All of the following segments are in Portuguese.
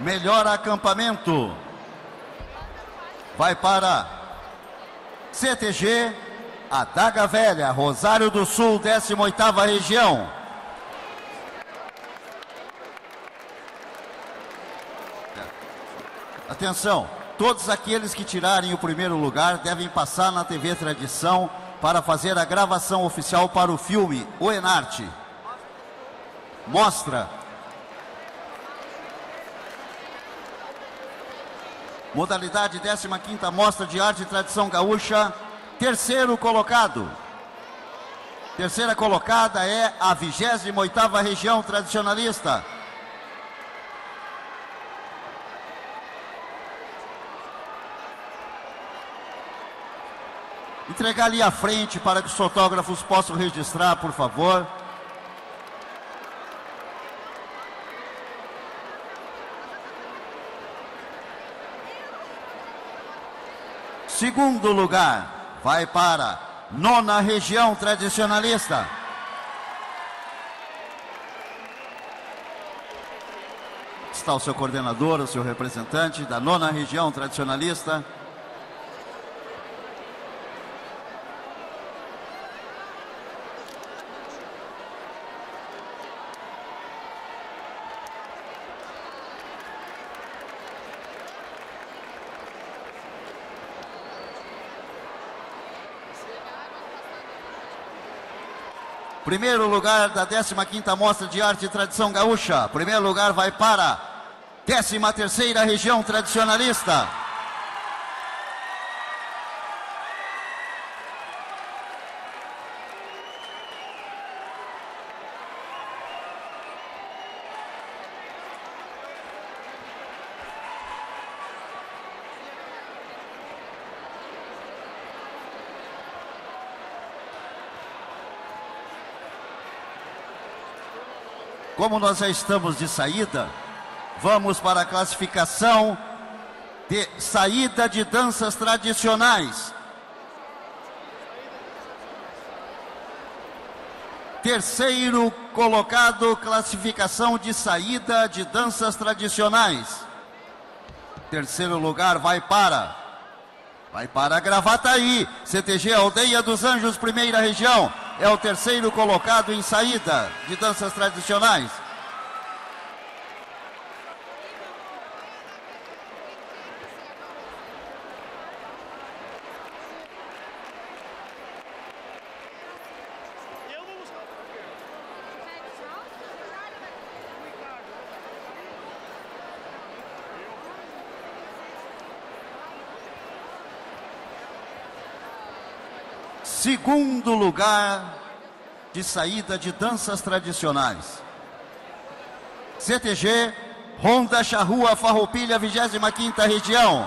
melhor acampamento. Vai para CTG Adaga Velha, Rosário do Sul, 18ª região. Atenção, todos aqueles que tirarem o primeiro lugar devem passar na TV Tradição para fazer a gravação oficial para o filme O Enarte. Mostra. Modalidade 15ª Mostra de Arte e Tradição Gaúcha, terceiro colocado. Terceira colocada é a 28ª Região Tradicionalista. Entregar ali à frente para que os fotógrafos possam registrar, por favor. Segundo lugar vai para nona região tradicionalista. Está o seu coordenador, o seu representante da nona região tradicionalista. Primeiro lugar da 15ª Mostra de Arte e Tradição Gaúcha. Primeiro lugar vai para 13ª Região Tradicionalista. Como nós já estamos de saída, vamos para a classificação de saída de danças tradicionais. Terceiro colocado, classificação de saída de danças tradicionais. Terceiro lugar vai para. Vai para Gravataí, CTG Aldeia dos Anjos, primeira região. É o terceiro colocado em saída de danças tradicionais. Segundo lugar de saída de danças tradicionais. CTG, Ronda Charrua Farroupilha, 25ª região.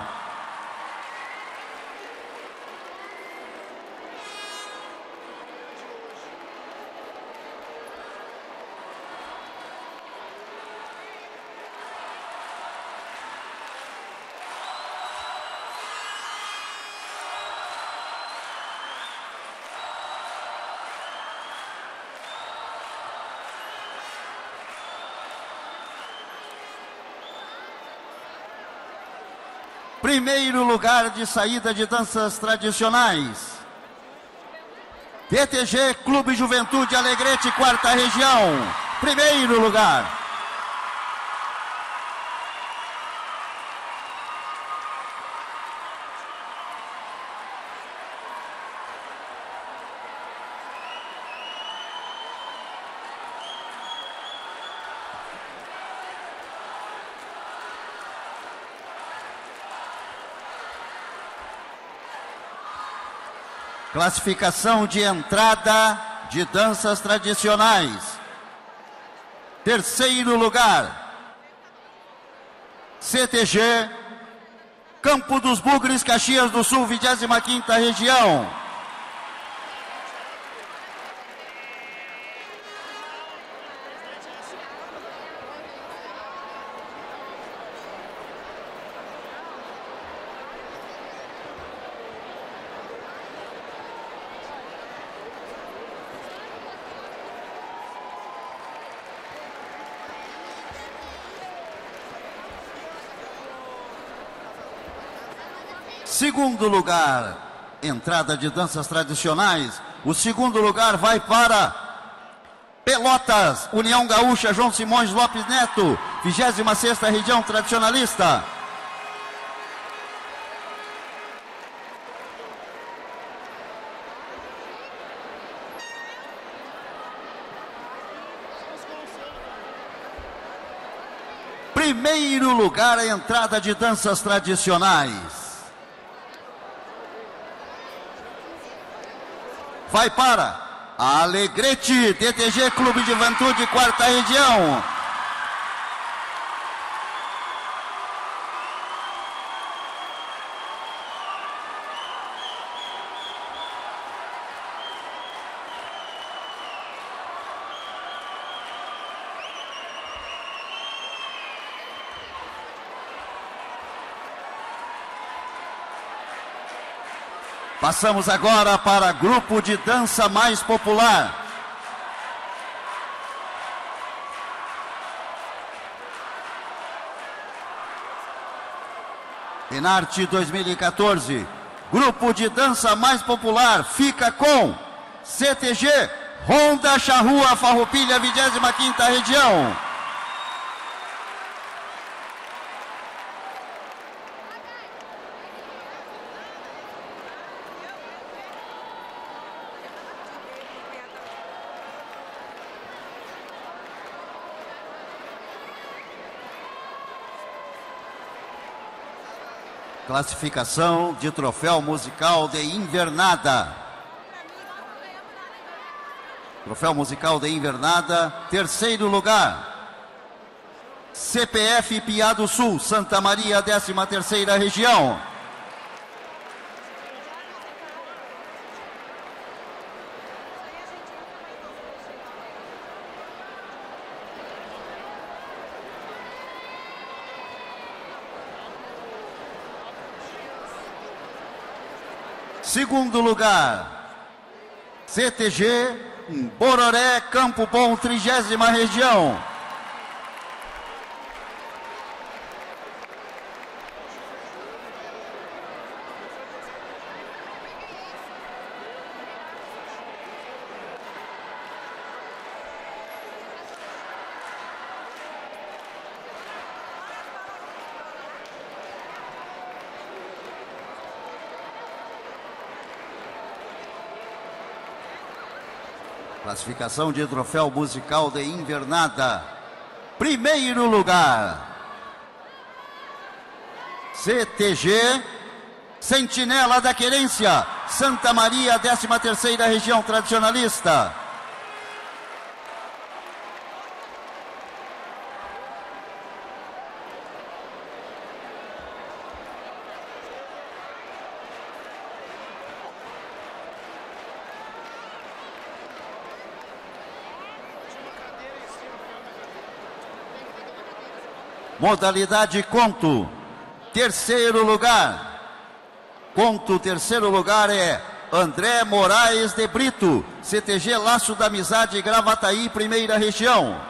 Primeiro lugar de saída de danças tradicionais. PTG Clube Juventude Alegrete, quarta região. Primeiro lugar. Classificação de entrada de danças tradicionais. Terceiro lugar, CTG, Campo dos Bugres, Caxias do Sul, 25ª região. Segundo lugar, entrada de danças tradicionais. O segundo lugar vai para Pelotas, União Gaúcha, João Simões Lopes Neto, 26 região tradicionalista. Primeiro lugar, a entrada de danças tradicionais. Vai para Alegrete, DTG Clube de Juventude, quarta região. Passamos agora para grupo de dança mais popular. Enarte 2014. Grupo de dança mais popular fica com CTG Honda Charrua Farroupilha 25ª região. Classificação de troféu musical de invernada. Troféu musical de invernada, terceiro lugar. CPF Piá do Sul, Santa Maria, 13 terceira região. Segundo lugar, CTG Bororé, Campo Bom, trigésima região. Classificação de troféu musical de invernada. Primeiro lugar. CTG Sentinela da Querência, Santa Maria, 13 terceira região tradicionalista. Modalidade conto. Terceiro lugar. Conto, terceiro lugar é André Moraes de Brito, CTG Laço da Amizade, Gravataí, primeira região.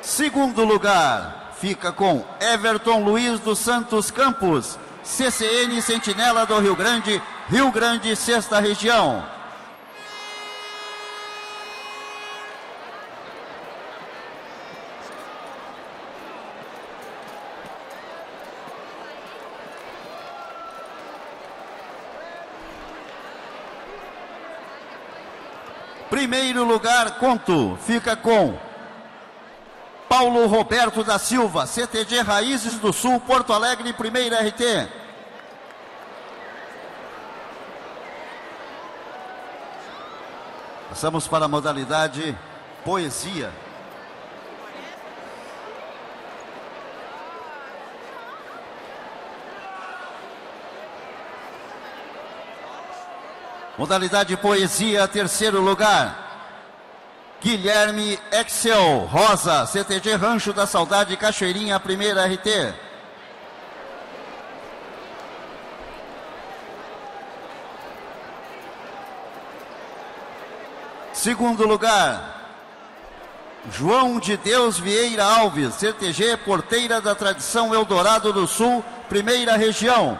Segundo lugar, fica com Everton Luiz dos Santos Campos, CCN Sentinela do Rio Grande, Rio Grande, sexta região. Primeiro lugar, conto, fica com Paulo Roberto da Silva, CTG Raízes do Sul, Porto Alegre, primeira RT. Passamos para a modalidade poesia. Modalidade poesia, terceiro lugar. Guilherme Excel Rosa, CTG Rancho da Saudade, Cachoeirinha, primeira RT. Segundo lugar, João de Deus Vieira Alves, CTG Porteira da Tradição Eldorado do Sul, primeira região.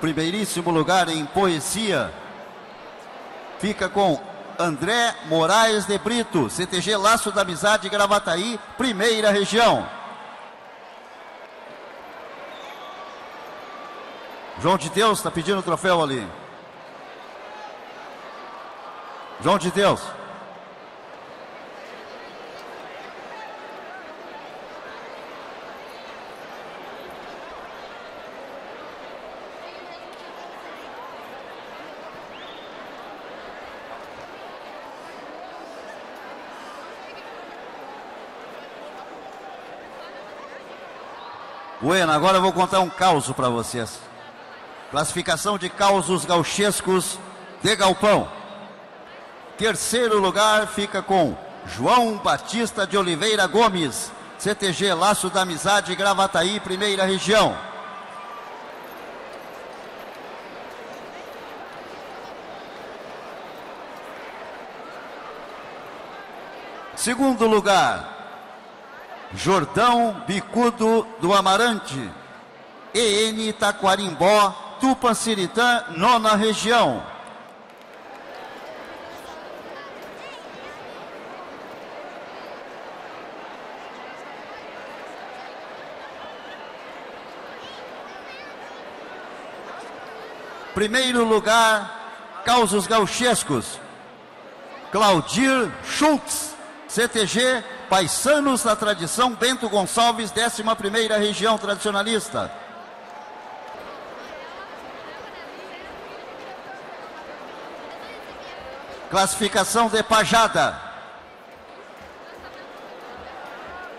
Primeiríssimo lugar em poesia fica com André Moraes de Brito, CTG Laço da Amizade Gravataí, primeira região. João de Deus está pedindo o troféu ali. João de Deus. Bueno, agora eu vou contar um caos para vocês. Classificação de causos gauchescos de galpão. Terceiro lugar fica com João Batista de Oliveira Gomes, CTG Laço da Amizade Gravataí, primeira região. Segundo lugar, Jordão Bicudo do Amarante, EN Taquarimbó, Tupanciritã, nona região. Primeiro lugar, causos gauchescos. Claudir Schultz, CTG Paisanos da Tradição, Bento Gonçalves, 11ª Região Tradicionalista. Classificação de Pajada.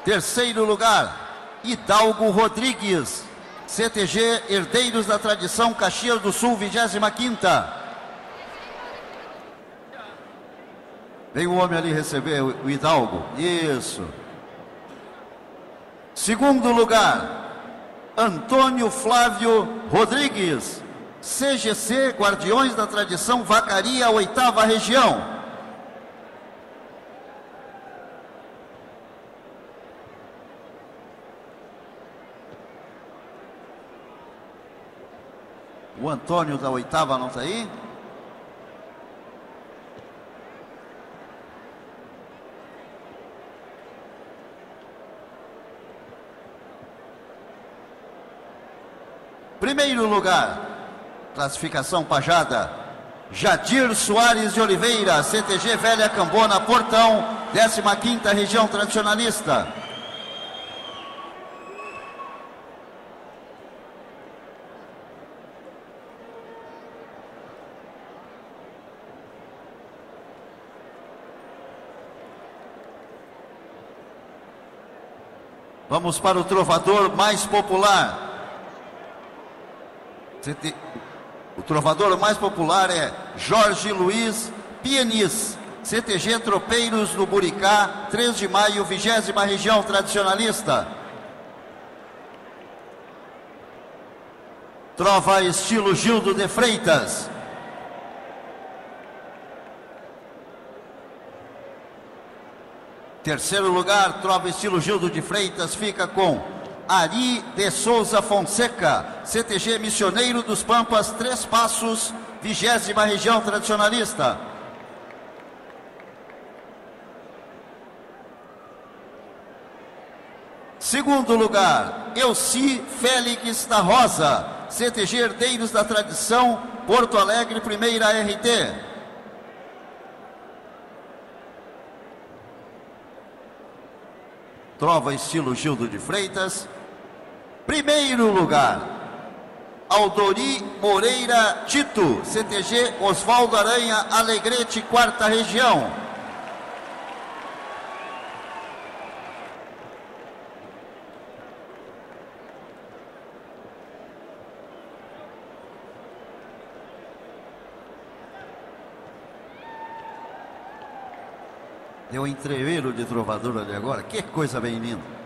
Terceiro lugar, Hidalgo Rodrigues, CTG Herdeiros da Tradição, Caxias do Sul, 25ª. Vem o homem ali receber o Hidalgo. Isso. Segundo lugar, Antônio Flávio Rodrigues, CGC Guardiões da Tradição Vacaria, oitava região. O Antônio da oitava não está aí? Primeiro lugar, classificação Pajada, Jadir Soares de Oliveira, CTG Velha Cambona, Portão, 15ª Região Tradicionalista. Vamos para o trovador mais popular, o trovador mais popular é Jorge Luiz Pianis, CTG Tropeiros do Buricá, 3 de maio, 20 região tradicionalista. Trova estilo Gildo de Freitas. Terceiro lugar, trova estilo Gildo de Freitas, fica com Ari de Souza Fonseca, CTG Missioneiro dos Pampas, Três Passos, vigésima região tradicionalista. Segundo lugar, Elci Félix da Rosa, CTG Herdeiros da Tradição, Porto Alegre, primeira RT. Trova estilo Gildo de Freitas. Primeiro lugar, Aldori Moreira Tito, CTG Osvaldo Aranha Alegrete, quarta região. Deu um entreveiro de trovador ali agora, que coisa bem linda.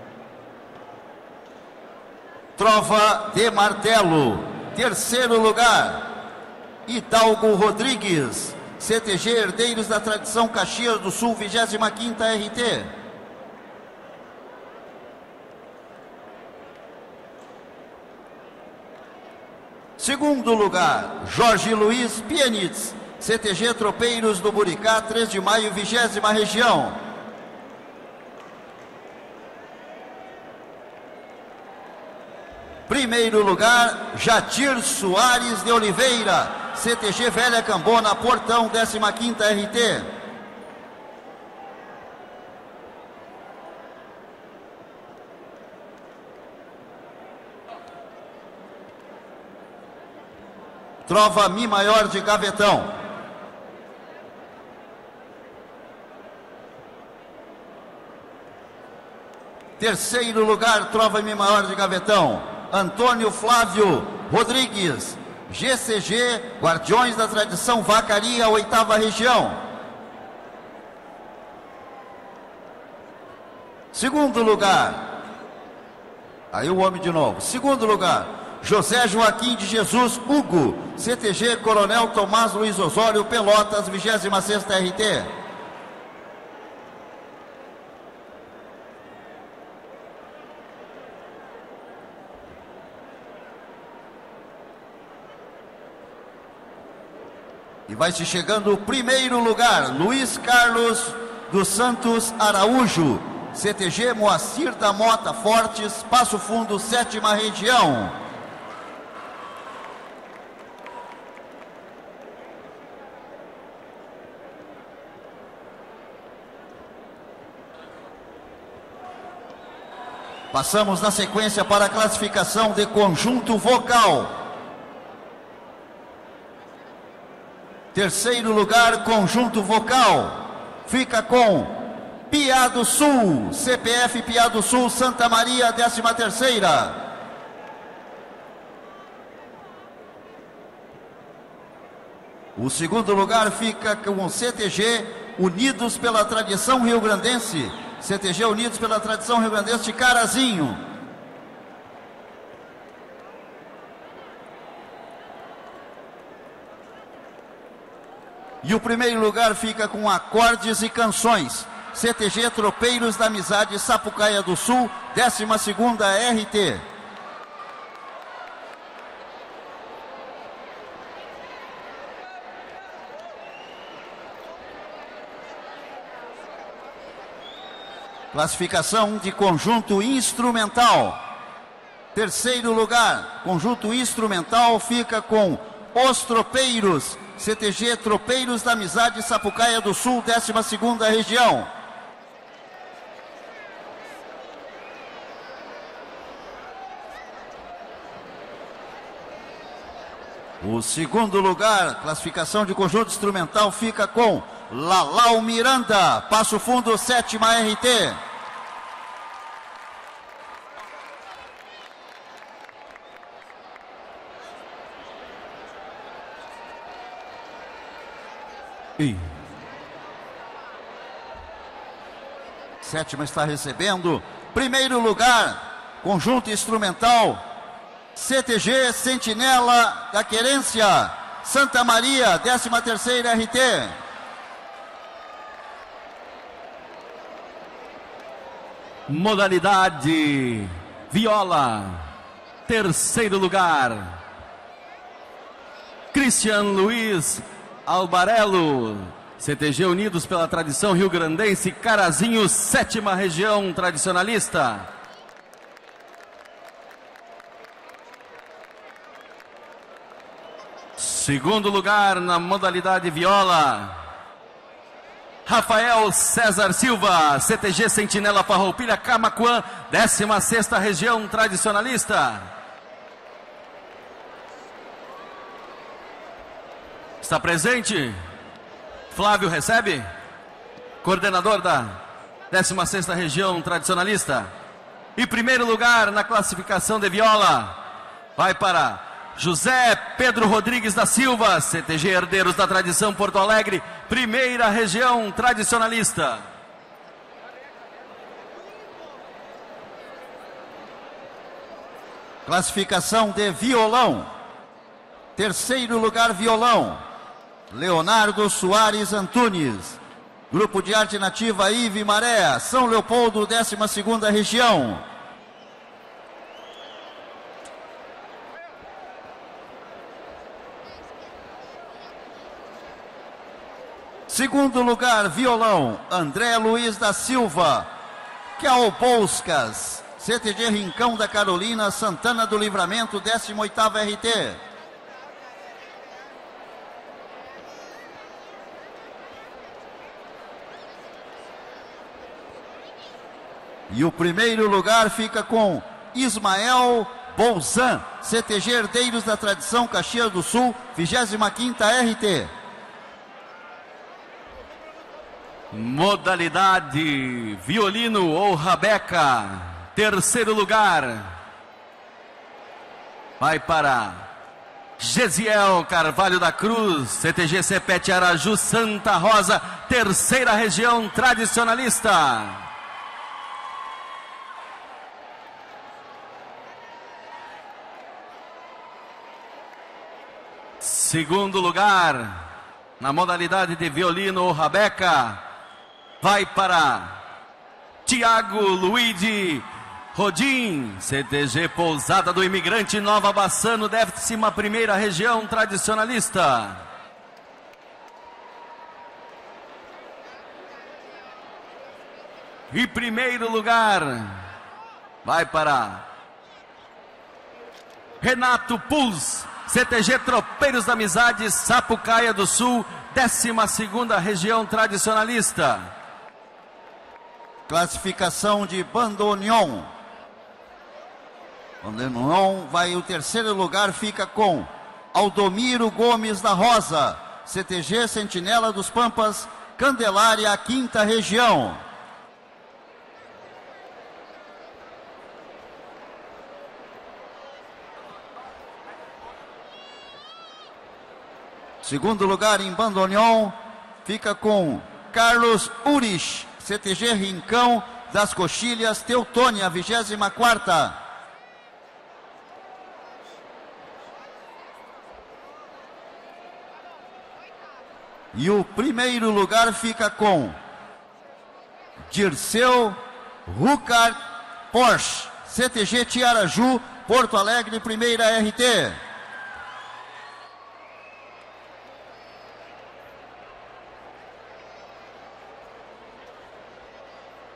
Trova de martelo. Terceiro lugar. Hidalgo Rodrigues. CTG Herdeiros da Tradição Caxias do Sul, 25 RT. Segundo lugar, Jorge Luiz Pianitz, CTG Tropeiros do Buricá, 3 de maio, 20 região. Primeiro lugar, Jatir Soares de Oliveira, CTG Velha Cambona, Portão, 15 RT. Trova Mi Maior de Gavetão. Terceiro lugar, Trova Mi Maior de Gavetão. Antônio Flávio Rodrigues, GCG, Guardiões da Tradição Vacaria, oitava região. Segundo lugar, aí o homem de novo. Segundo lugar, José Joaquim de Jesus Hugo, CTG Coronel Tomás Luiz Osório, Pelotas, 26 RT. Vai se chegando o primeiro lugar, Luiz Carlos dos Santos Araújo, CTG Moacir da Mota Fortes, Passo Fundo, sétima região. Passamos na sequência para a classificação de conjunto vocal. Terceiro lugar, conjunto vocal. Fica com Pia do Sul, CPF Pia do Sul, Santa Maria, 13 terceira. O segundo lugar fica com o CTG Unidos pela Tradição Rio Grandense, CTG Unidos pela Tradição Rio Grandense de Carazinho. E o primeiro lugar fica com acordes e canções. CTG Tropeiros da Amizade Sapucaia do Sul, 12 RT. Classificação de conjunto instrumental. Terceiro lugar, conjunto instrumental fica com Os Tropeiros, CTG Tropeiros da Amizade Sapucaia do Sul, 12 região. O segundo lugar, classificação de conjunto instrumental, fica com Lalau Miranda, Passo Fundo, sétima RT. E... Sétima está recebendo. Primeiro lugar, conjunto instrumental, CTG Sentinela da Querência, Santa Maria, 13 terceira RT. Modalidade viola. Terceiro lugar. Christian Luiz Albarelo. CTG Unidos pela Tradição Rio Grandense, Carazinho, sétima região tradicionalista. Segundo lugar na modalidade viola. Rafael César Silva, CTG Sentinela Farroupilha Camacuã, 16 região tradicionalista. Está presente? Flávio recebe? Coordenador da 16 Região Tradicionalista. E primeiro lugar na classificação de viola vai para José Pedro Rodrigues da Silva, CTG Herdeiros da Tradição Porto Alegre, primeira região tradicionalista. Classificação de violão. Terceiro lugar, violão. Leonardo Soares Antunes. Grupo de Arte Nativa Ive Maré, São Leopoldo, 12 região. Segundo lugar, violão, André Luiz da Silva. Kel Polskas, CTG Rincão da Carolina, Santana do Livramento, 18ª RT. E o primeiro lugar fica com Ismael Bolzan, CTG Herdeiros da Tradição Caxias do Sul, 25ª RT. Modalidade violino ou rabeca. Terceiro lugar. Vai para Gesiel Carvalho da Cruz, CTG Cepete Araju Santa Rosa, terceira região tradicionalista. Segundo lugar, na modalidade de violino ou rabeca, vai para Tiago Luigi Rodim, CTG Pousada do Imigrante Nova Bassano, 11 primeira região tradicionalista. E primeiro lugar vai para Renato Puls, CTG Tropeiros da Amizade, Sapucaia do Sul, 12 região tradicionalista. Classificação de Bandoneon. Bandoneon vai o terceiro lugar, fica com Aldomiro Gomes da Rosa, CTG Sentinela dos Pampas, Candelária, quinta região. Segundo lugar em Bandoneon fica com Carlos Urich, CTG Rincão das Coxilhas, Teutônia, 24 E o primeiro lugar fica com Dirceu Rucard Porsche, CTG Tiaraju, Porto Alegre, primeira RT.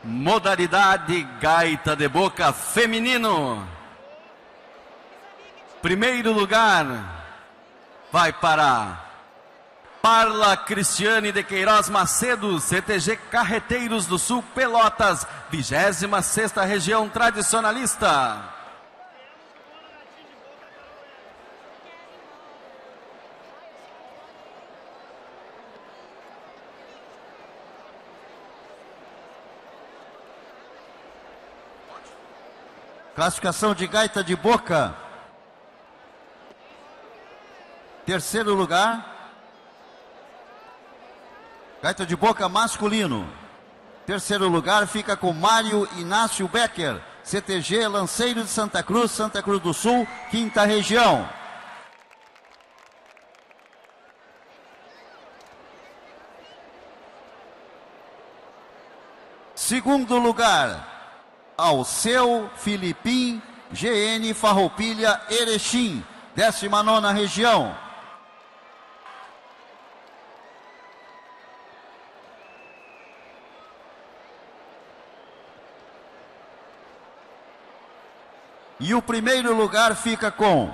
Modalidade gaita de boca feminino. Primeiro lugar vai para Parla Cristiane de Queiroz Macedo, CTG Carreteiros do Sul, Pelotas, 26 região tradicionalista. Classificação de gaita de boca. Terceiro lugar. Gaita de boca masculino. Terceiro lugar fica com Mário Inácio Becker, CTG Lanceiro de Santa Cruz, Santa Cruz do Sul, quinta região. Segundo lugar, ao seu Filipim GN Farroupilha Erechim, 19 região. E o primeiro lugar fica com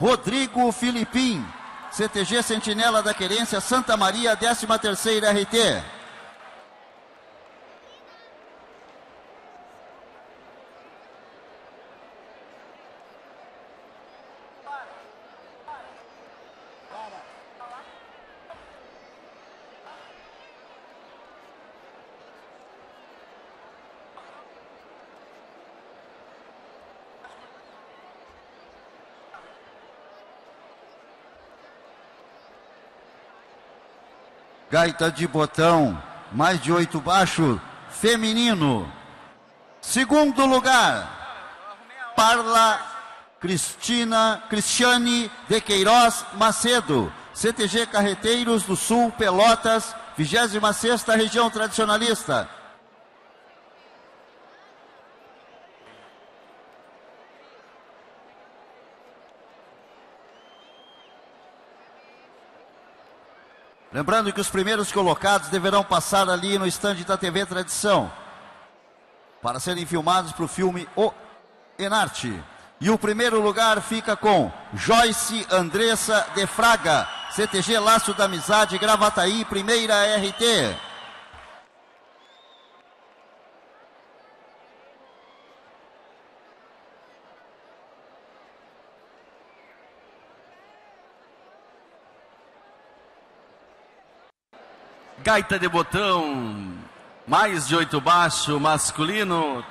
Rodrigo Filipim, CTG Sentinela da Querência Santa Maria, 13 terceira RT. Gaita de botão, mais de oito baixo, feminino. Segundo lugar, Parla Cristina, Cristiane de Queiroz Macedo, CTG Carreteiros do Sul, Pelotas, 26ª Região Tradicionalista. Lembrando que os primeiros colocados deverão passar ali no estande da TV Tradição para serem filmados para o filme O Enarte. E o primeiro lugar fica com Joyce Andressa de Fraga, CTG Laço da Amizade, Gravataí, primeira RT. Gaita de botão, mais de oito baixo, masculino.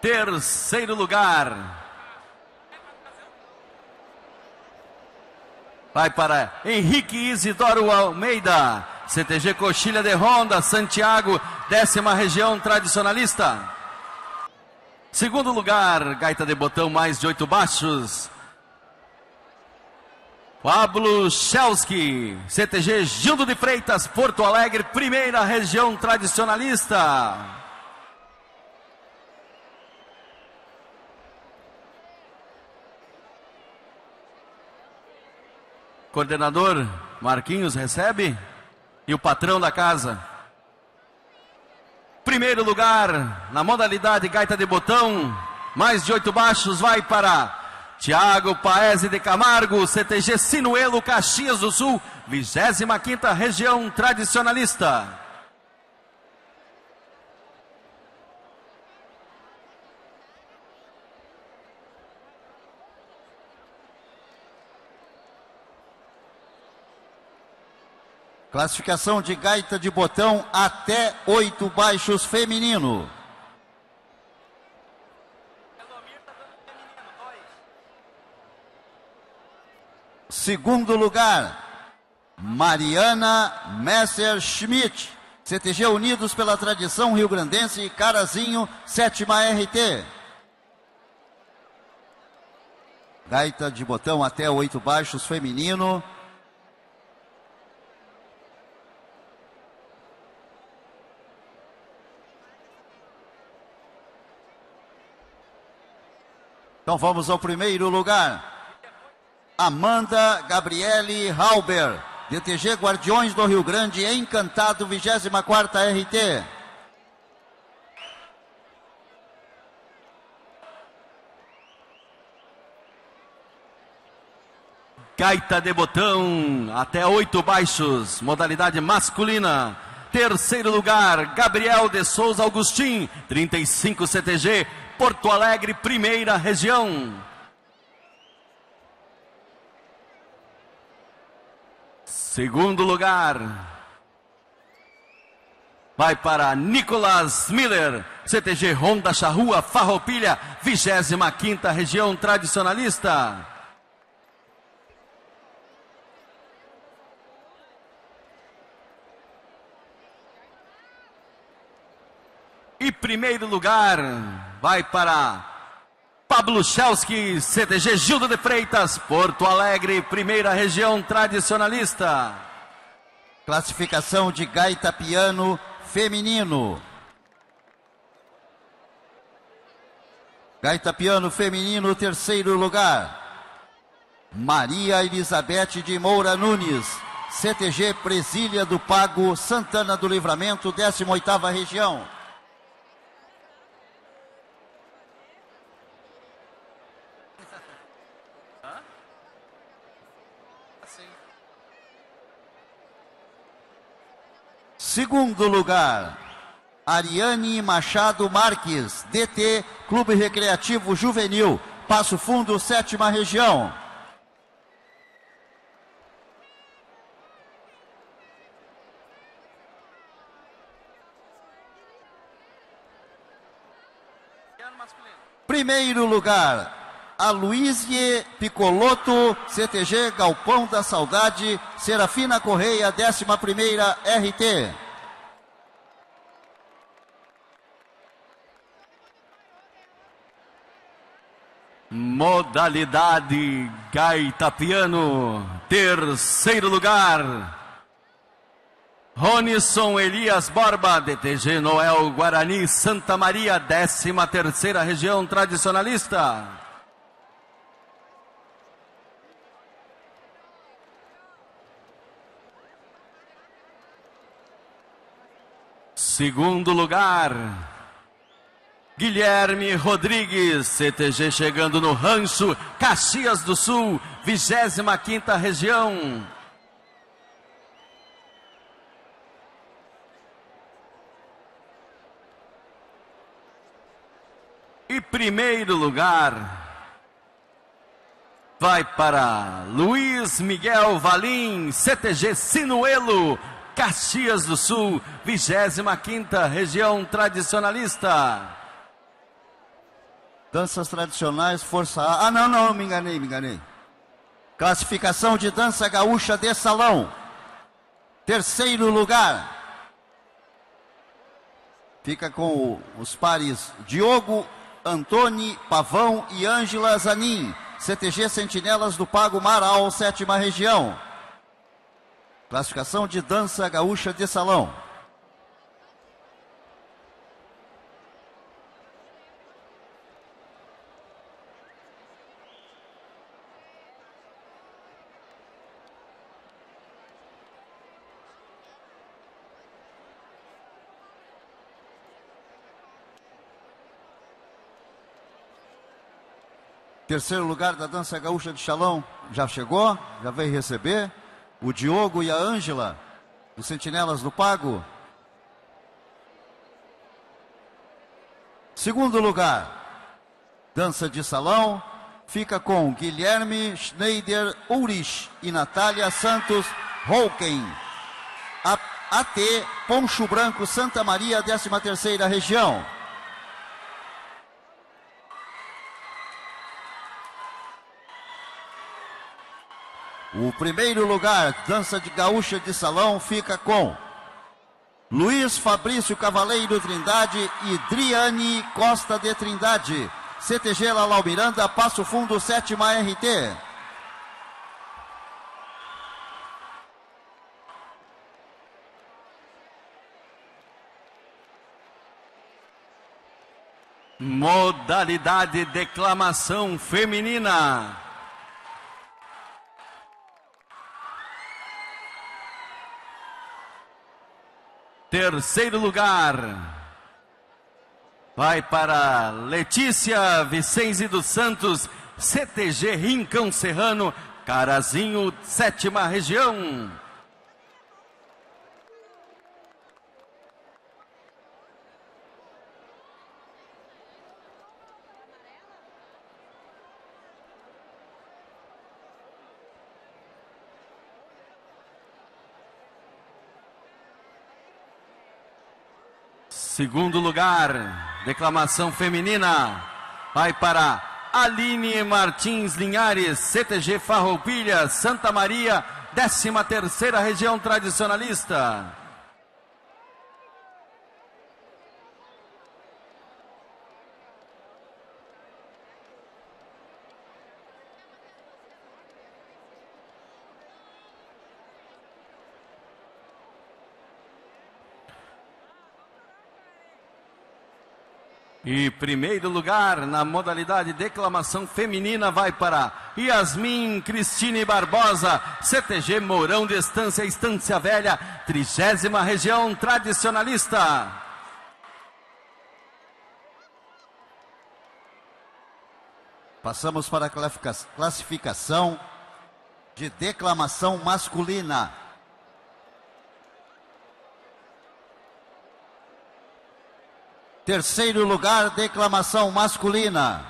Terceiro lugar. Vai para Henrique Isidoro Almeida, CTG Coxilha de Ronda, Santiago, décima região tradicionalista. Segundo lugar, gaita de botão mais de oito baixos. Pablo Chelski, CTG Gildo de Freitas, Porto Alegre, primeira região tradicionalista. Coordenador Marquinhos recebe e o patrão da casa. Primeiro lugar na modalidade gaita de botão, mais de oito baixos, vai para Tiago Paese de Camargo, CTG Sinuelo, Caxias do Sul, 25ª região tradicionalista. Classificação de gaita de botão até oito baixos feminino. Segundo lugar, Mariana Messerschmidt, CTG Unidos pela Tradição Rio Grandense, Carazinho, sétima RT. Gaita de botão até oito baixos feminino. Então vamos ao primeiro lugar. Amanda Gabriele Halber, DTG Guardiões do Rio Grande, Encantado, 24 RT. Gaita de botão, até oito baixos, modalidade masculina. Terceiro lugar, Gabriel de Souza Augustin, 35 CTG, Porto Alegre, primeira região. Segundo lugar. Vai para Nicolas Miller, CTG Honda Charrua, Farroupilha, 25 região tradicionalista. E primeiro lugar vai para Pablo Chelski, CTG Gildo de Freitas, Porto Alegre, primeira região tradicionalista. Classificação de gaita piano feminino. Gaita piano feminino, terceiro lugar. Maria Elizabeth de Moura Nunes, CTG Presília do Pago, Santana do Livramento, 18ª região. Segundo lugar, Ariane Machado Marques, DT, Clube Recreativo Juvenil, Passo Fundo, sétima região. Primeiro lugar, Aloysie Picoloto, CTG Galpão da Saudade, Serafina Correia, 11 primeira RT. Modalidade gaita piano, terceiro lugar. Ronison Elias Borba, DTG Noel Guarani, Santa Maria, 13 terceira região tradicionalista. Segundo lugar, Guilherme Rodrigues, CTG chegando no Rancho Caxias do Sul, 25 quinta região. E primeiro lugar vai para Luiz Miguel Valim, CTG Sinuelo, Caxias do Sul, 25 quinta região tradicionalista. Danças tradicionais, força A. Ah, não, não, me enganei, me enganei. Classificação de dança gaúcha de salão. Terceiro lugar. Fica com os pares Diogo, Antônio Pavão e Ângela Zanin. CTG Sentinelas do Pago Marau, sétima região. Classificação de dança gaúcha de salão. Terceiro lugar da dança gaúcha de Chalão já chegou, já veio receber. O Diogo e a Ângela, dos Sentinelas do Pago. Segundo lugar, dança de salão, fica com Guilherme Schneider Ulrich e Natália Santos Holken. AT Poncho Branco Santa Maria, 13 terceira região. O primeiro lugar, dança de gaúcha de salão, fica com Luiz Fabrício Cavaleiro Trindade e Driane Costa de Trindade. CTG Lalau Miranda, Passo Fundo, sétima RT. Modalidade declamação feminina. Terceiro lugar vai para Letícia Vicente dos Santos, CTG Rincão Serrano, Carazinho, sétima região. Segundo lugar, declamação feminina, vai para Aline Martins Linhares, CTG Farroupilha, Santa Maria, 13 terceira região tradicionalista. E primeiro lugar na modalidade declamação feminina vai para Yasmin Cristine Barbosa, CTG Mourão de Estância, Estância Velha, trigésima região tradicionalista. Passamos para a classificação de declamação masculina. Terceiro lugar, declamação masculina.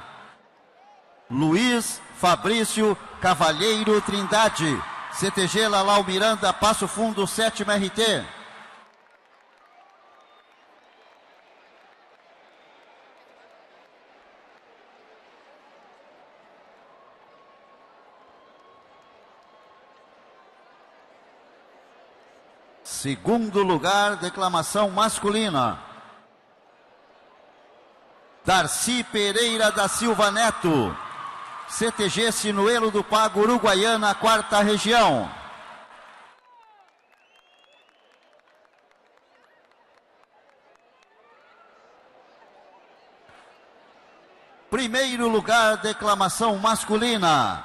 Luiz Fabrício Cavalheiro Trindade. CTG Lalau Miranda, Passo Fundo, sétima RT. Segundo lugar, declamação masculina. Darcy Pereira da Silva Neto, CTG Sinuelo do Pago Uruguaiana, quarta região. Primeiro lugar, declamação masculina.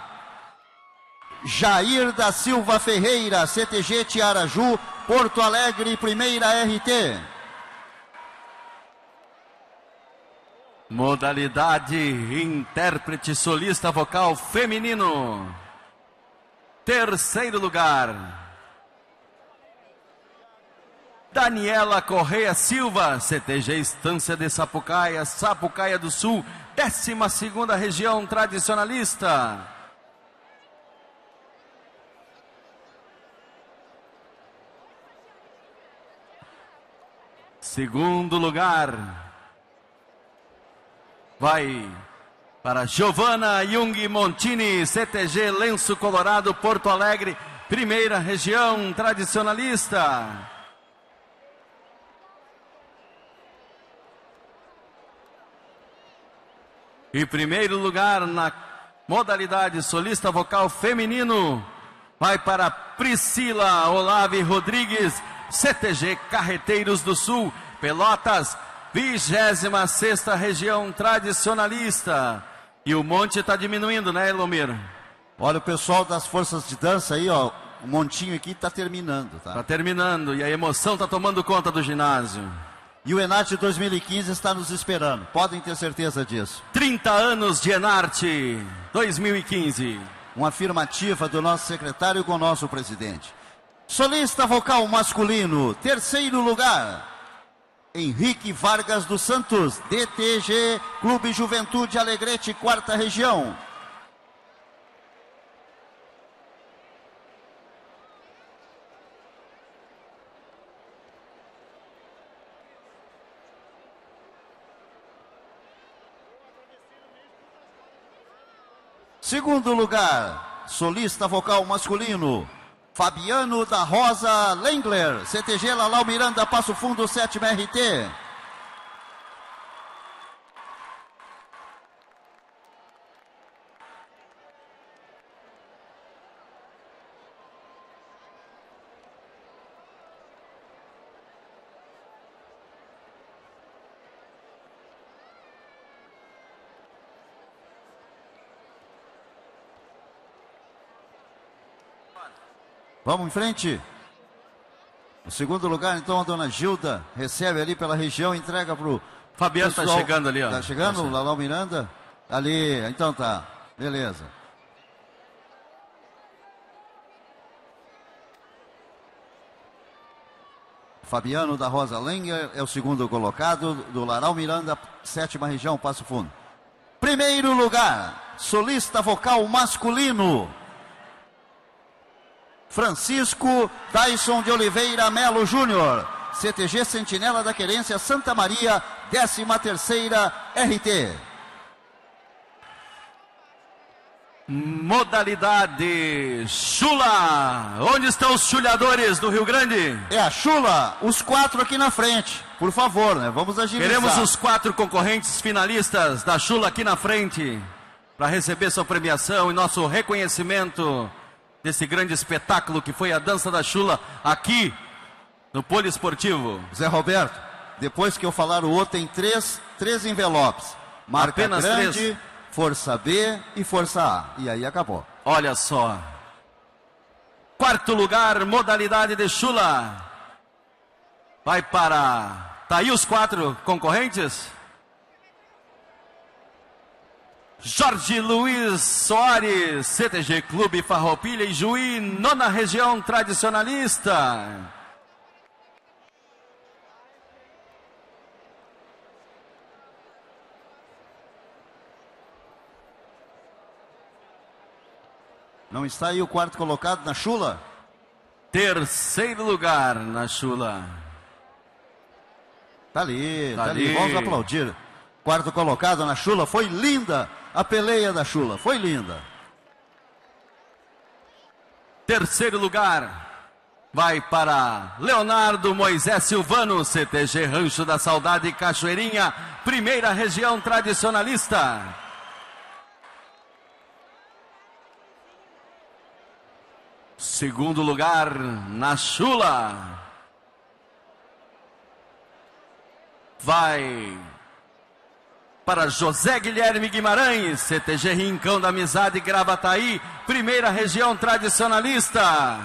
Jair da Silva Ferreira, CTG Tiaraju, Porto Alegre, primeira RT. Modalidade intérprete solista vocal feminino. Terceiro lugar. Daniela Correia Silva, CTG Estância de Sapucaia, Sapucaia do Sul, 12 segunda região tradicionalista. Segundo lugar, vai para Giovana Jung Montini, CTG Lenço Colorado, Porto Alegre, primeira região tradicionalista. Em primeiro lugar, na modalidade solista vocal feminino, vai para Priscila Olave Rodrigues, CTG Carreteiros do Sul, Pelotas, 26 região tradicionalista. E o monte está diminuindo, né, Elomir? Olha, o pessoal das forças de dança aí, ó, o montinho aqui está terminando, tá? Está terminando e a emoção está tomando conta do ginásio. E o Enarte 2015 está nos esperando, podem ter certeza disso. 30 anos de Enarte 2015. Uma afirmativa do nosso secretário com o nosso presidente. Solista vocal masculino, terceiro lugar. Henrique Vargas dos Santos, DTG Clube Juventude Alegrete, quarta região. Segundo lugar, solista vocal masculino, Fabiano da Rosa Lengler, CTG Lalau Miranda, Passo Fundo, sétima RT. Vamos em frente. O segundo lugar, então, a dona Gilda recebe ali pela região, entrega para o. Fabiano está chegando ali, ó. Está chegando, tá Lalau Miranda? Ali, então tá. Beleza. Fabiano da Rosa Lenger é o segundo colocado, do Laral Miranda, sétima região, Passo Fundo. Primeiro lugar, solista vocal masculino, Francisco Dyson de Oliveira Melo Júnior, CTG Sentinela da Querência Santa Maria, 13 terceira RT. Modalidade Chula. Onde estão os chulhadores do Rio Grande? É a Chula, os quatro aqui na frente. Por favor, né? Vamos agilizar. Queremos os quatro concorrentes finalistas da Chula aqui na frente para receber sua premiação e nosso reconhecimento desse grande espetáculo que foi a dança da chula aqui no Poliesportivo. Zé Roberto, depois que eu falar o outro, tem três, três envelopes. Marca Apenas grande, três. Força B e Força A. E aí acabou. Olha só. Quarto lugar, modalidade de chula. Vai para. Tá aí os quatro concorrentes? Jorge Luiz Soares, CTG Clube Farroupilha e Juí, nona região tradicionalista. Não está aí o quarto colocado na chula? Terceiro lugar na chula. Tá ali, tá, tá ali. ali. Vamos aplaudir. Quarto colocado na chula, foi linda a peleia da Chula. Foi linda. Terceiro lugar vai para Leonardo Moisés Silvano, CTG Rancho da Saudade Cachoeirinha, primeira região tradicionalista. Segundo lugar na Chula. Vai para José Guilherme Guimarães, CTG Rincão da Amizade Gravataí, primeira região tradicionalista.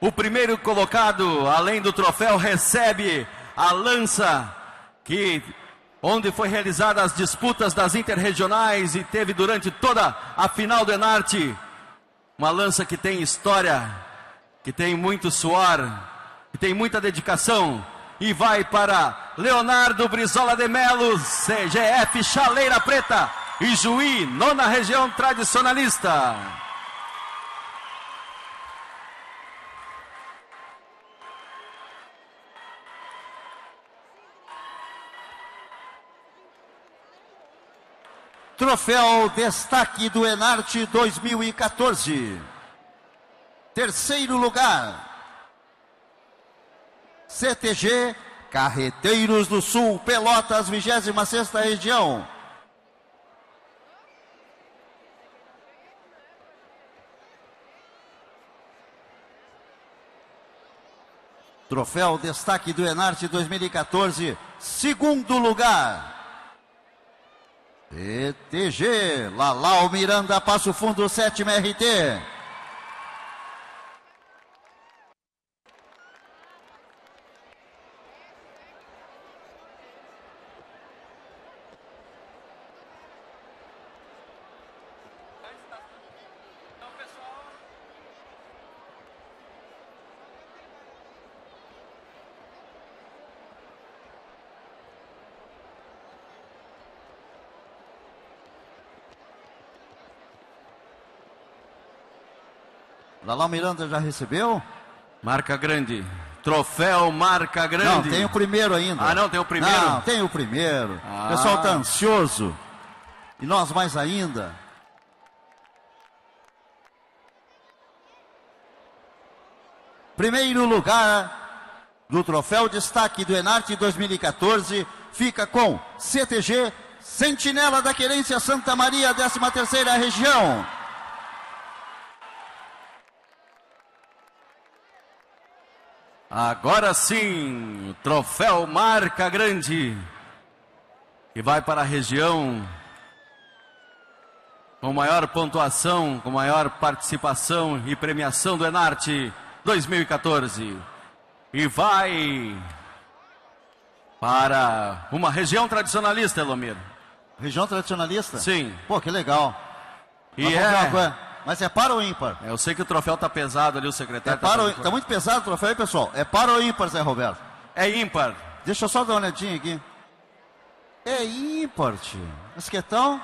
O primeiro colocado, além do troféu, recebe a lança que onde foi realizada as disputas das interregionais e teve durante toda a final do Enarte uma lança que tem história, que tem muito suor, que tem muita dedicação e vai para Leonardo Brizola de Melo, CGF Chaleira Preta e Juí, nona região tradicionalista. Troféu Destaque do Enarte 2014. Terceiro lugar. CTG Carreteiros do Sul, Pelotas, 26 região. Troféu Destaque do Enarte 2014, segundo lugar. ETG, Lalau Miranda, Passo Fundo, sétima RT. Lalau Miranda já recebeu? Marca grande. Troféu Marca Grande. Não, tem o primeiro ainda. Ah, não, tem o primeiro? Não, tem o primeiro. Ah. O pessoal está ansioso. E nós mais ainda. Primeiro lugar do Troféu Destaque do Enarte 2014 fica com CTG Sentinela da Querência Santa Maria, 13ª região. Agora sim, troféu Marca Grande. Que vai para a região com maior pontuação, com maior participação e premiação do Enarte 2014. E vai para uma região tradicionalista, Elomir. Região tradicionalista? Sim. Pô, que legal. E Mas é. Mas é para ou ímpar? eu sei que o troféu tá pesado ali, o É secretário para tá ou... fazendo- Tá muito pesado o troféu aí, pessoal. É para ou ímpar, Zé Roberto? É ímpar. Deixa eu só dar uma olhadinha aqui. É ímpar, tio. Mas que tal?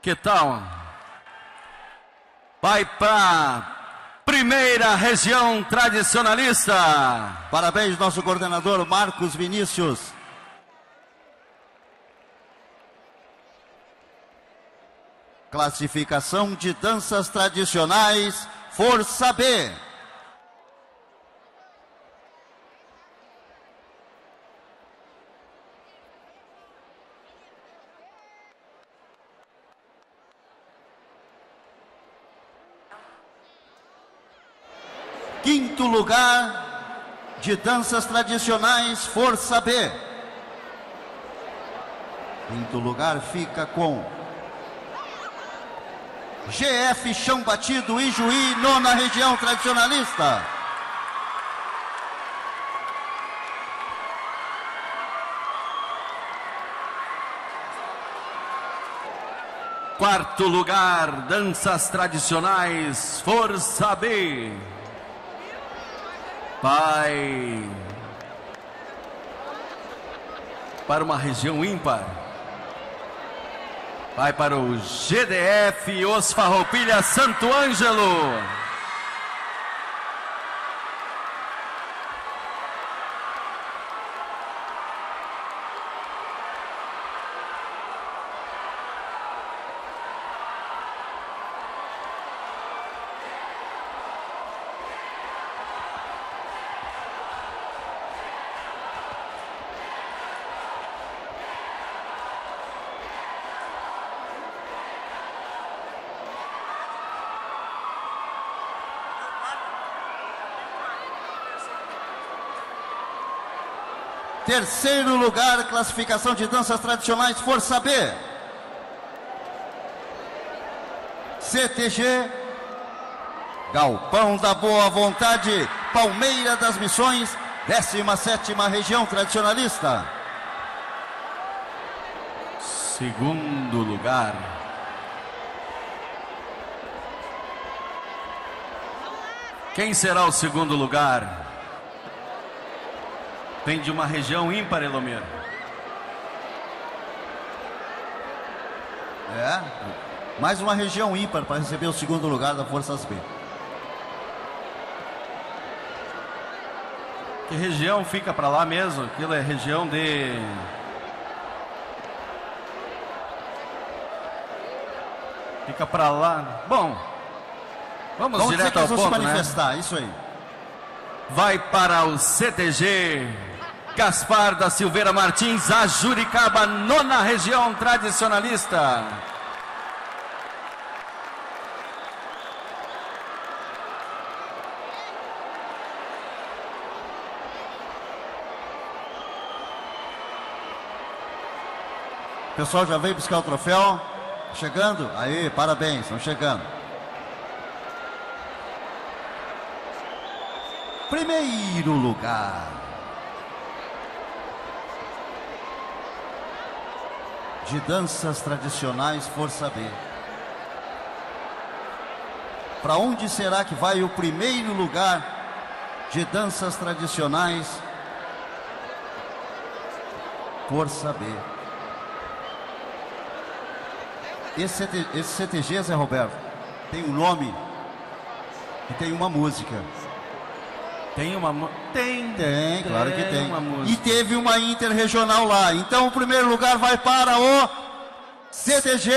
Que tal? Vai para primeira região tradicionalista. Parabéns, nosso coordenador Marcos Vinícius. Classificação de danças tradicionais, Força B. Quinto lugar de danças tradicionais, Força B. Quinto lugar fica com GF Chão Batido e Juí, nona região tradicionalista. Quarto lugar, danças tradicionais, Força B. Vai para uma região ímpar. Vai para o GDF Os Farroupilha Santo Ângelo. Terceiro lugar, classificação de danças tradicionais, Força B. CTG, Galpão da Boa Vontade, Palmeira das Missões, 17ª região tradicionalista. Segundo lugar. Quem será o segundo lugar? Vem de uma região ímpar, Elomir. É, mais uma região ímpar para receber o segundo lugar da Forças B. Que região fica para lá mesmo? Aquilo é região de. Fica para lá. Bom, vamos, Vamos direto ao vão se ponto, né? manifestar, isso aí. Vai para o CTG. Gaspar da Silveira Martins, a Juricaba, nona região tradicionalista. O pessoal já veio buscar o troféu. Chegando? Aí, parabéns, estão chegando. Primeiro lugar. De danças tradicionais Força B. Para onde será que vai o primeiro lugar de danças tradicionais? Esse, CT, esse CTG, Zé Roberto, tem um nome e tem uma música. Tem uma. Tem. Tem, claro que tem. uma E teve uma interregional lá. Então o primeiro lugar vai para o CTG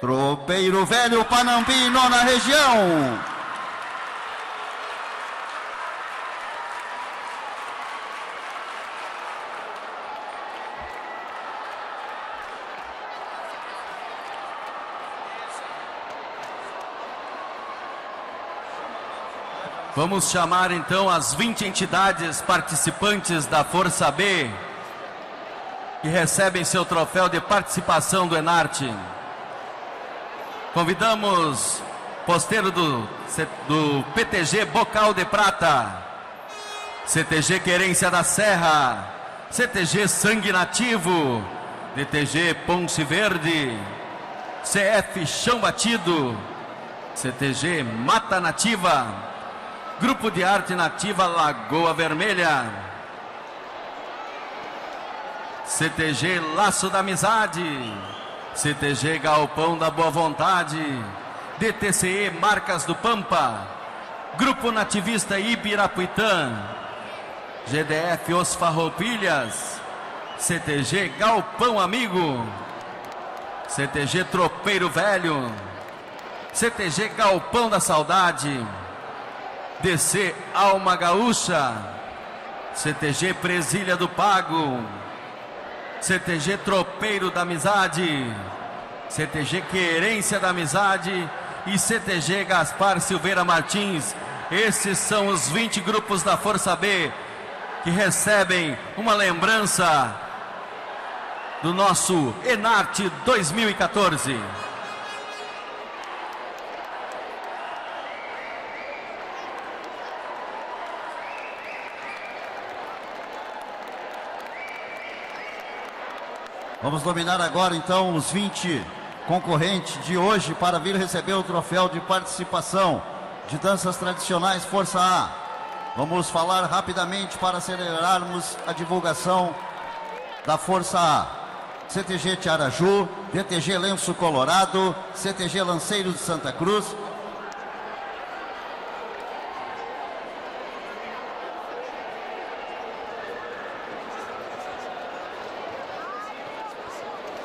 Tropeiro Velho Panambi, nona região. Vamos chamar então as 20 entidades participantes da Força B que recebem seu troféu de participação do Enarte. Convidamos posteiro do, do PTG Bocal de Prata, CTG Querência da Serra, CTG Sangue Nativo, DTG Ponce Verde, CF Chão Batido, CTG Mata Nativa, Grupo de Arte Nativa Lagoa Vermelha. CTG Laço da Amizade. CTG Galpão da Boa Vontade. DTCE Marcas do Pampa. Grupo Nativista Ibirapuitã. GDF Os Farroupilhas. CTG Galpão Amigo. CTG Tropeiro Velho. CTG Galpão da Saudade. DC Alma Gaúcha, CTG Presilha do Pago, CTG Tropeiro da Amizade, CTG Querência da Amizade e CTG Gaspar Silveira Martins. Esses são os 20 grupos da Força B que recebem uma lembrança do nosso Enarte 2014. Vamos dominar agora então os 20 concorrentes de hoje para vir receber o troféu de participação de danças tradicionais Força A. Vamos falar rapidamente para acelerarmos a divulgação da Força A. CTG Tiaraju, DTG Lenço Colorado, CTG Lanceiro de Santa Cruz,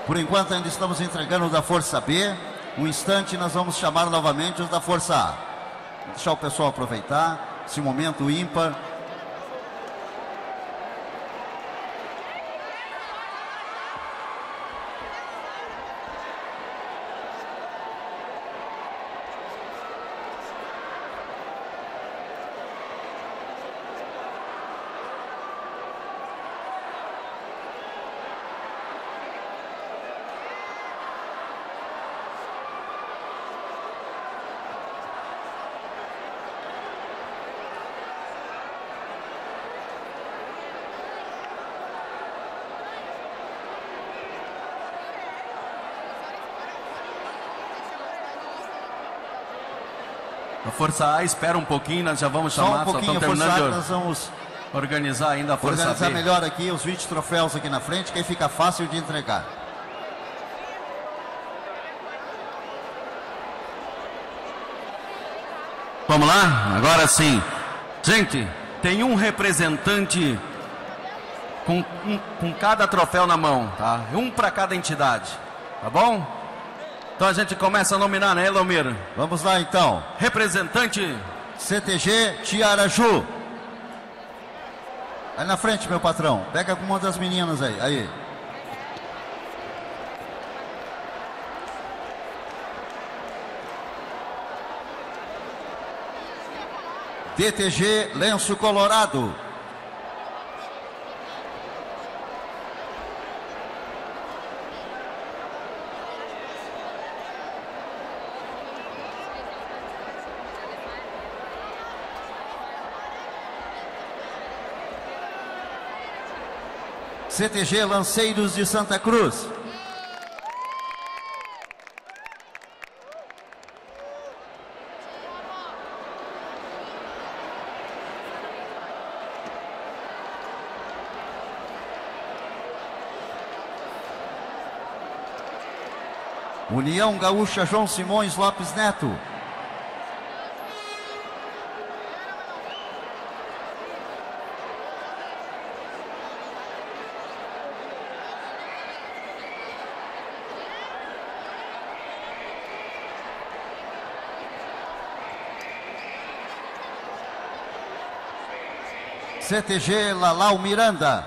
Por enquanto ainda estamos entregando os da Força B. Um instante nós vamos chamar novamente os da Força A. Deixar o pessoal aproveitar esse momento ímpar. A Força A espera um pouquinho, nós já vamos Só chamar, um pouquinho, só Força A, que terminando nós vamos organizar ainda a Força organizar B. melhor aqui os 20 troféus aqui na frente, que aí fica fácil de entregar. Vamos lá? Agora sim. Gente, tem um representante com, um- com cada troféu na mão, tá? Um para cada entidade, tá bom? Então a gente começa a nominar, né, Elomir? Vamos lá então. Representante CTG Tiaraju. Aí na frente, meu patrão. Pega com uma das meninas aí. Aí. DTG Lenço Colorado. CTG Lanceiros de Santa Cruz. União Gaúcha João Simões Lopes Neto. CTG Lalau Miranda.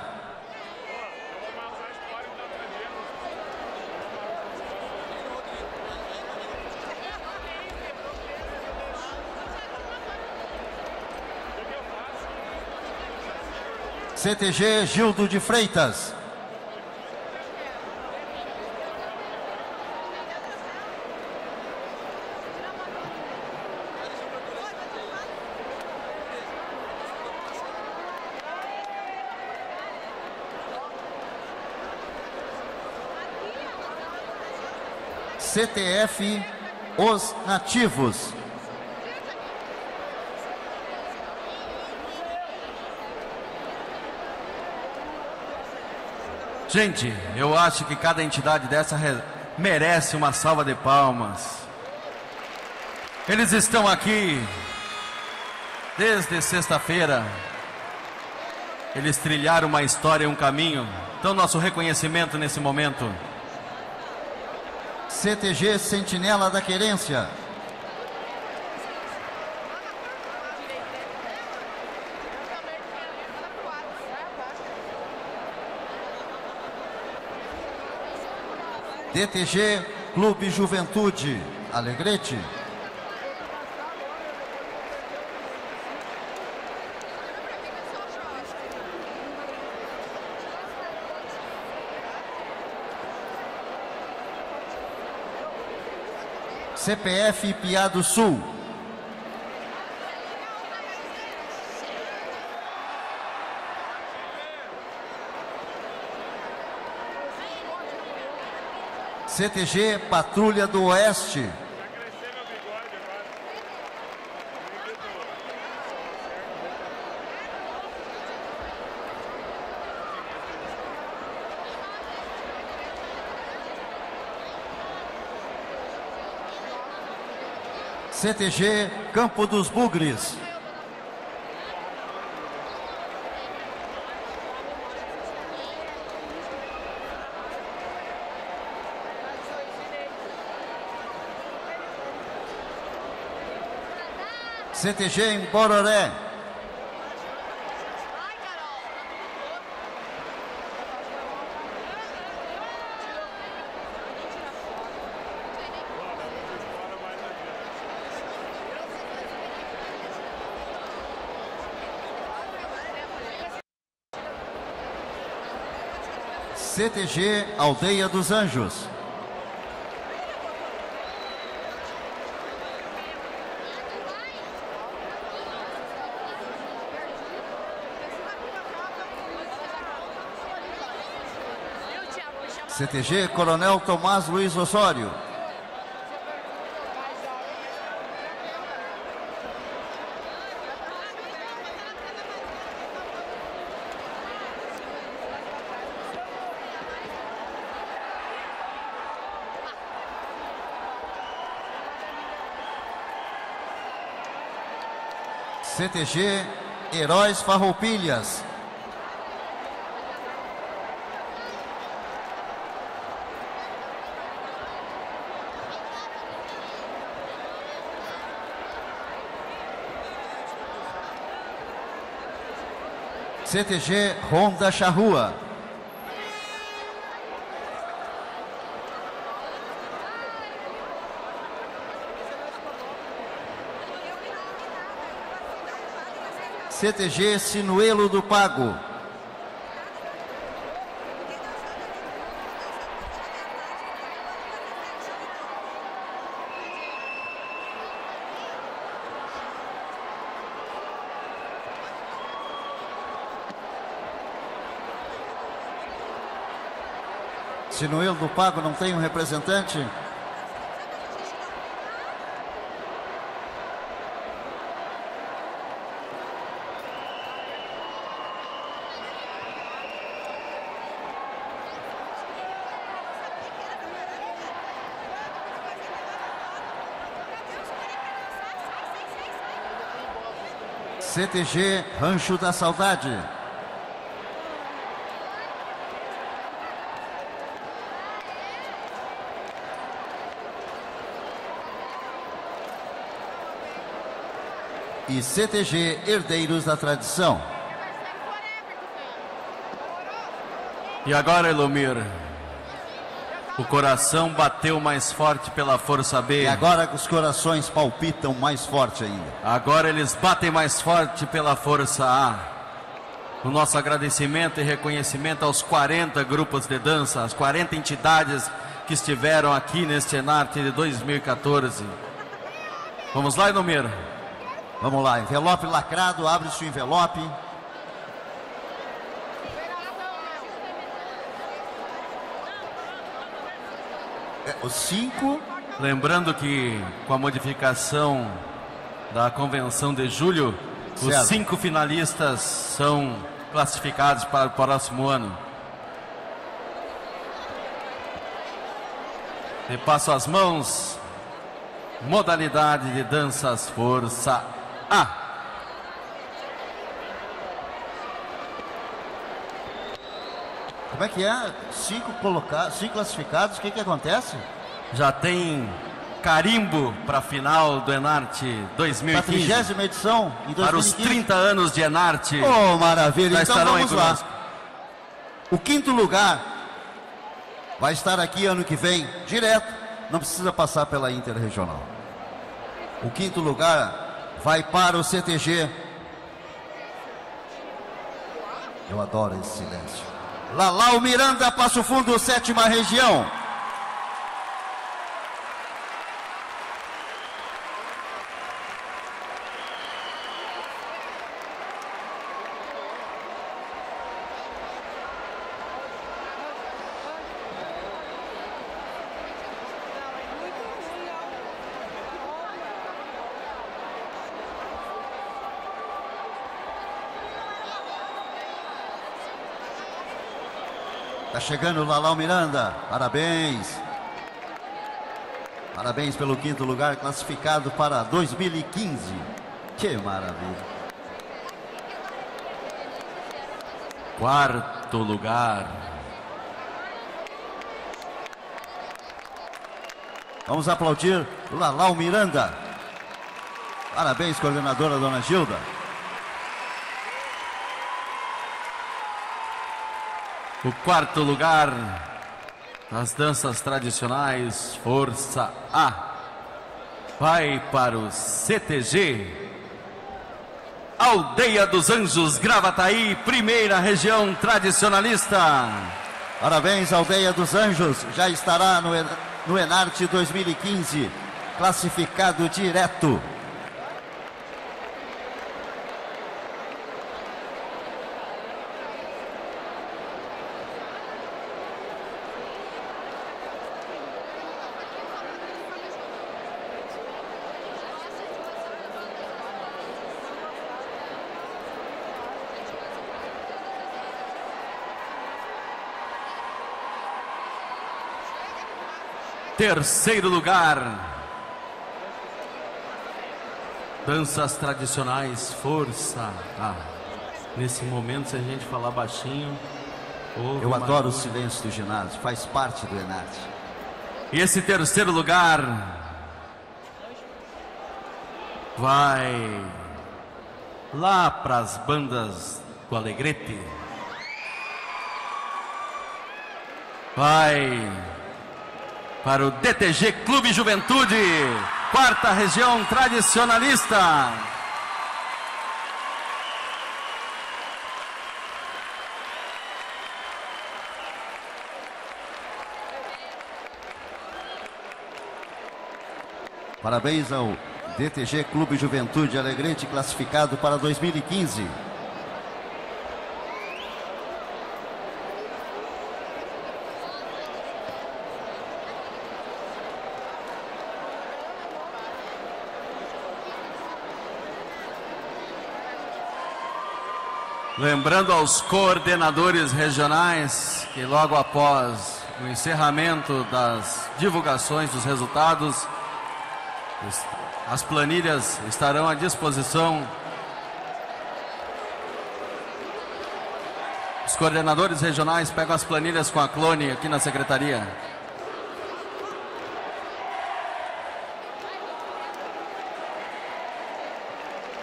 CTG Gildo de Freitas. CTF Os Nativos. Gente, eu acho que cada entidade dessa re- merece uma salva de palmas. Eles estão aqui desde sexta-feira. Eles trilharam uma história e um caminho. Então, nosso reconhecimento nesse momento. CTG Sentinela da Querência. DTG Clube Juventude Alegrete. CPF Piá do Sul. CTG Patrulha do Oeste. CTG Campo dos Bugres. CTG em Bororé. CTG Aldeia dos Anjos. CTG Coronel Tomás Luiz Osório. CTG Heróis Farroupilhas. CTG Honda Charrua. CTG Sinuelo do Pago. Sinuelo do Pago não tem um representante? CTG Rancho da Saudade. E CTG Herdeiros da Tradição. E agora, Elomir, o coração bateu mais forte pela Força B. E agora os corações palpitam mais forte ainda. Agora eles batem mais forte pela Força A. O nosso agradecimento e reconhecimento aos 40 grupos de dança, às 40 entidades que estiveram aqui neste Enarte de 2014. Vamos lá, Elomir? Vamos lá, envelope lacrado, abre-se o envelope. Os cinco. Lembrando que com a modificação da convenção de julho, os Certo. cinco finalistas são classificados para o próximo ano. E passo as mãos. Modalidade de danças Força A. Como é que é? Cinco colocados, cinco classificados, o que que acontece? Já tem carimbo para a final do Enarte Para a 2015. trigésima edição em 2015. Para os 30 anos de Enarte. Oh, maravilha. Já então vamos lá. O quinto lugar vai estar aqui ano que vem, direto. Não precisa passar pela Interregional. O quinto lugar vai para o CTG. Eu adoro esse silêncio. Lalau Miranda, Passo Fundo, sétima região. Tá chegando o Lalau Miranda. Parabéns. Parabéns pelo quinto lugar classificado para 2015. Que maravilha. Quarto lugar. Vamos aplaudir Lalau Miranda. Parabéns, coordenadora Dona Gilda. O quarto lugar nas danças tradicionais, Força A, vai para o CTG. Aldeia dos Anjos, Gravataí, primeira região tradicionalista. Parabéns, Aldeia dos Anjos. Já estará no, no Enarte 2015. Classificado direto. Terceiro lugar. Danças tradicionais, força. Ah, nesse momento, se a gente falar baixinho. Eu uma... adoro o silêncio do ginásio, faz parte do Enarte. E esse terceiro lugar vai lá para as bandas do Alegrete. Vai para o DTG Clube Juventude, quarta região tradicionalista. Parabéns ao DTG Clube Juventude Alegrete, classificado para 2015. Lembrando aos coordenadores regionais que logo após o encerramento das divulgações dos resultados, as planilhas estarão à disposição. Os coordenadores regionais pegam as planilhas com a clone aqui na secretaria.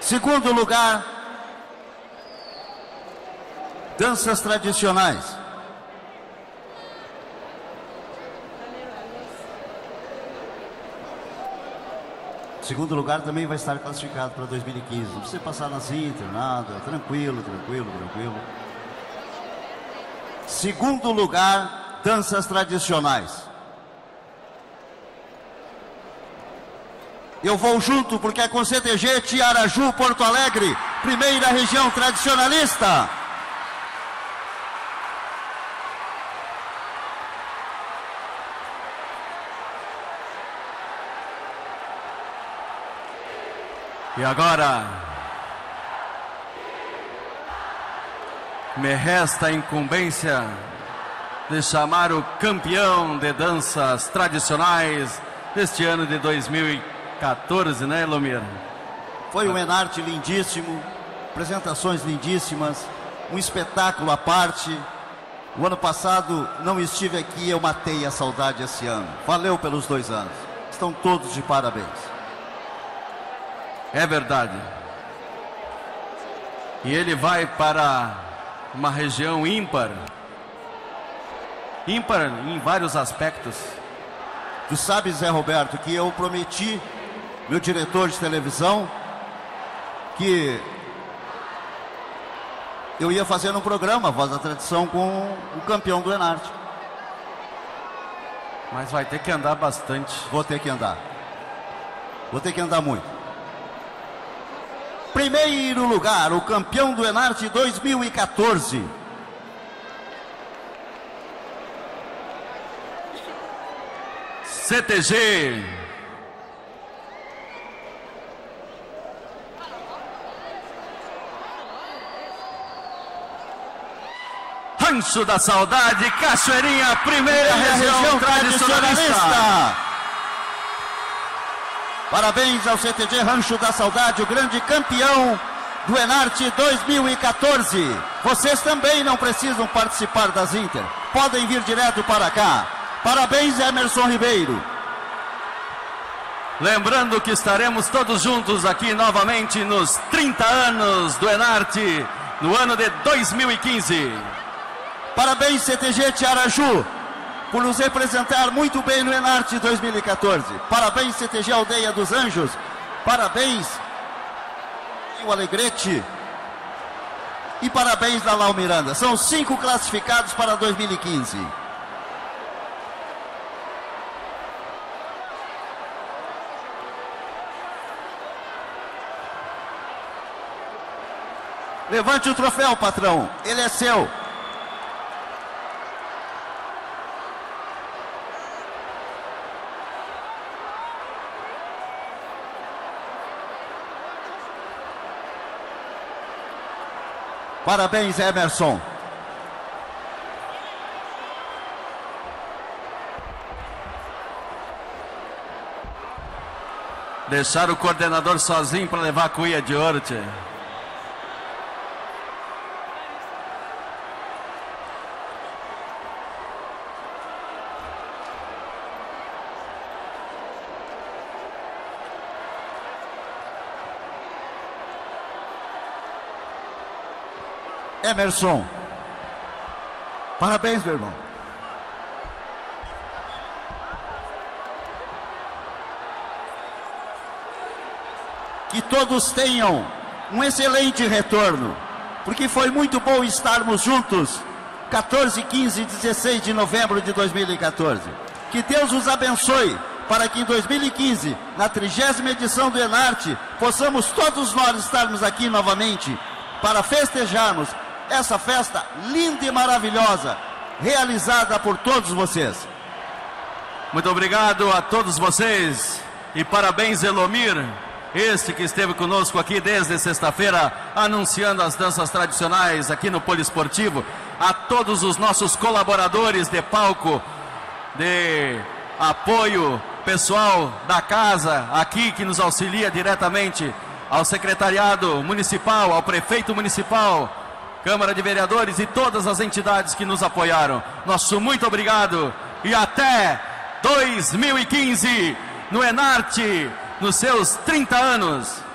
Segundo lugar, danças tradicionais. Segundo lugar também vai estar classificado para 2015. Não precisa passar nas Inter, nada. Tranquilo, tranquilo, tranquilo. Segundo lugar, danças tradicionais. Eu vou junto porque é com CTG Tiaraju, Porto Alegre, primeira região tradicionalista. E agora, me resta a incumbência de chamar o campeão de danças tradicionais deste ano de 2014, né, Elomir? Foi um enarte lindíssimo, apresentações lindíssimas, um espetáculo à parte. O ano passado não estive aqui, eu matei a saudade esse ano. Valeu pelos dois anos. Estão todos de parabéns. É verdade. E ele vai para uma região ímpar. Ímpar em vários aspectos. Tu sabes, Zé Roberto, que eu prometi, meu diretor de televisão, que eu ia fazer um programa, Voz da Tradição, com o campeão do Enarte. Mas vai ter que andar bastante. Vou ter que andar. Vou ter que andar muito. Primeiro lugar, o campeão do Enarte 2014. CTG. Rancho da Saudade, Cachoeirinha, primeira região, região tradicionalista. tradicionalista. Parabéns ao CTG Rancho da Saudade, o grande campeão do Enarte 2014. Vocês também não precisam participar das Inter. Podem vir direto para cá. Parabéns, Emerson Ribeiro. Lembrando que estaremos todos juntos aqui novamente nos 30 anos do Enarte, no ano de 2015. Parabéns, CTG Tiaraju por nos representar muito bem no Enarte 2014. Parabéns, CTG Aldeia dos Anjos. Parabéns, o Alegrete. E parabéns, Lalau Miranda. São cinco classificados para 2015. Levante o troféu, patrão. Ele é seu. Parabéns, Emerson. Deixar o coordenador sozinho para levar a cuia de ouro. Emerson. Parabéns, meu irmão. Que todos tenham um excelente retorno, porque foi muito bom estarmos juntos 14, 15 e 16 de novembro de 2014. Que Deus os abençoe para que em 2015, na trigésima edição do Enarte, possamos todos nós estarmos aqui novamente para festejarmos essa festa linda e maravilhosa, realizada por todos vocês. Muito obrigado a todos vocês e parabéns, Elomir, este que esteve conosco aqui desde sexta-feira, anunciando as danças tradicionais aqui no Poliesportivo. A todos os nossos colaboradores de palco, de apoio pessoal da casa aqui que nos auxilia diretamente, ao secretariado municipal, ao prefeito municipal, Câmara de Vereadores e todas as entidades que nos apoiaram. Nosso muito obrigado e até 2015 no Enarte, nos seus 30 anos.